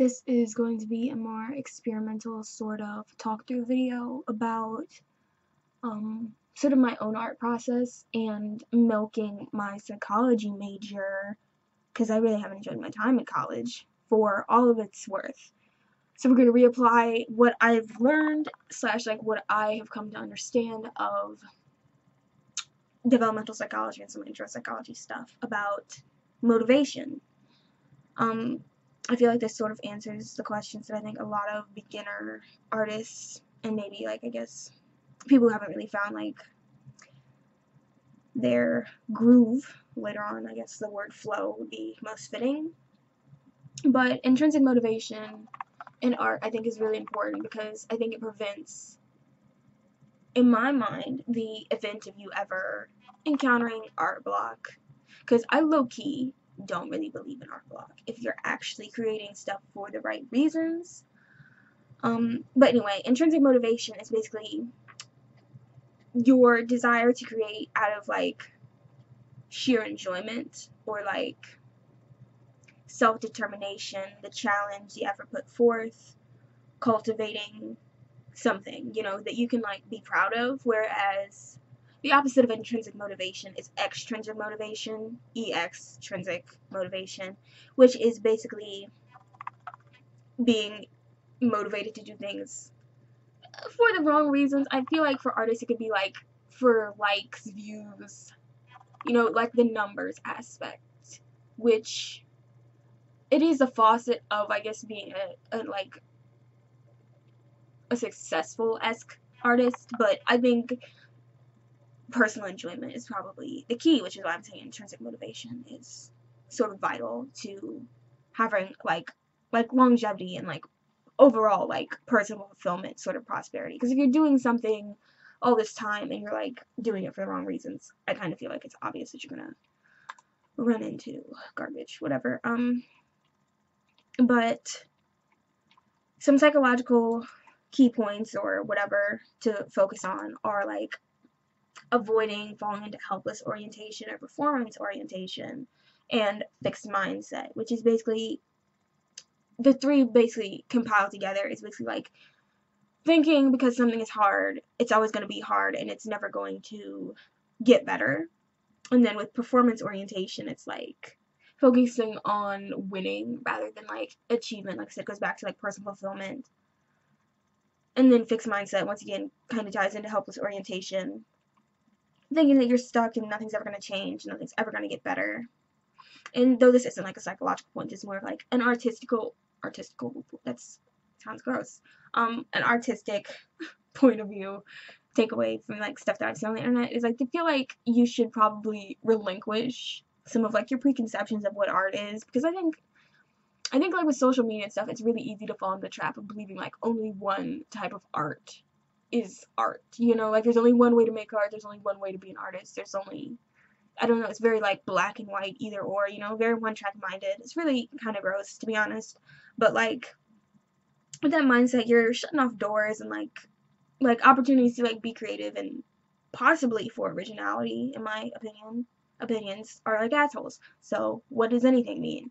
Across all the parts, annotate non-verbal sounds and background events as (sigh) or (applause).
this is going to be a more experimental sort of talk through video about um, sort of my own art process and milking my psychology major because I really haven't enjoyed my time in college for all of its worth. So we're going to reapply what I've learned slash like what I have come to understand of developmental psychology and some intro psychology stuff about motivation. Um, I feel like this sort of answers the questions that I think a lot of beginner artists and maybe like I guess people who haven't really found like their groove later on. I guess the word flow would be most fitting. But intrinsic motivation in art I think is really important because I think it prevents in my mind the event of you ever encountering art block because I low key don't really believe in art block if you're actually creating stuff for the right reasons. Um, but anyway, intrinsic motivation is basically your desire to create out of like sheer enjoyment or like self determination, the challenge, the effort put forth, cultivating something, you know, that you can like be proud of. Whereas the opposite of intrinsic motivation is extrinsic motivation, extrinsic motivation, which is basically being motivated to do things for the wrong reasons. I feel like for artists it could be like for likes, views, you know, like the numbers aspect, which it is a faucet of I guess being a, a like a successful esque artist, but I think personal enjoyment is probably the key, which is why I'm saying intrinsic motivation is sort of vital to having like like longevity and like overall like personal fulfillment sort of prosperity. Because if you're doing something all this time and you're like doing it for the wrong reasons i kind of feel like it's obvious that you're gonna run into garbage whatever um but some psychological key points or whatever to focus on are like avoiding falling into helpless orientation or performance orientation and fixed mindset which is basically the three basically compiled together is basically like thinking because something is hard, it's always going to be hard and it's never going to get better. And then with performance orientation, it's like focusing on winning rather than like achievement. Like I said, goes back to like personal fulfillment. And then fixed mindset, once again, kind of ties into helpless orientation. Thinking that you're stuck and nothing's ever going to change, nothing's ever going to get better. And though this isn't like a psychological point, it's more of like an artistical artistical that's sounds gross um an artistic (laughs) point of view takeaway from like stuff that I've seen on the internet is like to feel like you should probably relinquish some of like your preconceptions of what art is because I think I think like with social media and stuff it's really easy to fall into the trap of believing like only one type of art is art. You know, like there's only one way to make art, there's only one way to be an artist. There's only I don't know, it's very like black and white either or, you know, very one track minded. It's really kind of gross to be honest. But like with that mindset, you're shutting off doors and like like opportunities to like be creative and possibly for originality, in my opinion. Opinions are like assholes. So what does anything mean?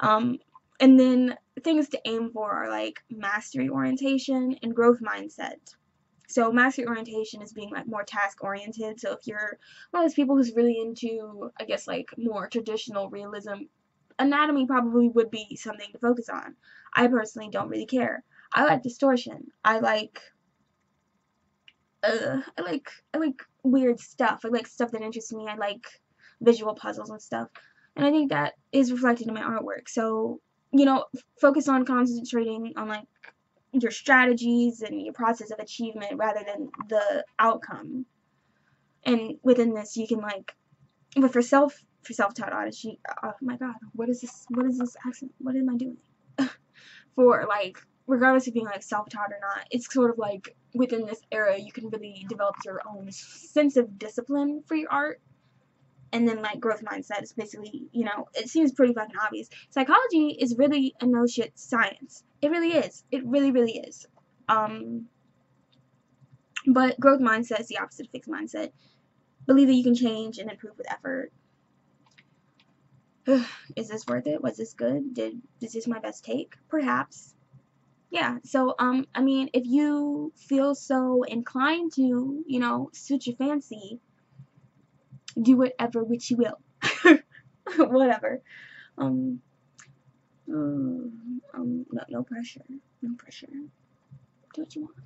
Um, and then things to aim for are like mastery orientation and growth mindset. So mastery orientation is being like more task oriented. So if you're one of those people who's really into, I guess like more traditional realism, anatomy probably would be something to focus on. I personally don't really care. I like distortion. I like uh, I like I like weird stuff. I like stuff that interests me. I like visual puzzles and stuff. And I think that is reflected in my artwork. So, you know, focus on concentrating on like your strategies and your process of achievement rather than the outcome. And within this, you can like, but for self for self-taught you, oh my god, what is this? What is this accent? What am I doing? (laughs) for like, regardless of being like self-taught or not, it's sort of like within this era, you can really develop your own sense of discipline for your art and then like growth mindset is basically, you know, it seems pretty fucking obvious. Psychology is really a no shit science. It really is. It really, really is. Um, but growth mindset is the opposite of fixed mindset. Believe that you can change and improve with effort. (sighs) is this worth it? Was this good? Did is this my best take? Perhaps. Yeah, so um I mean if you feel so inclined to, you know, suit your fancy, do whatever which you will. (laughs) Whatever. Um um no no pressure. No pressure. Do what you want.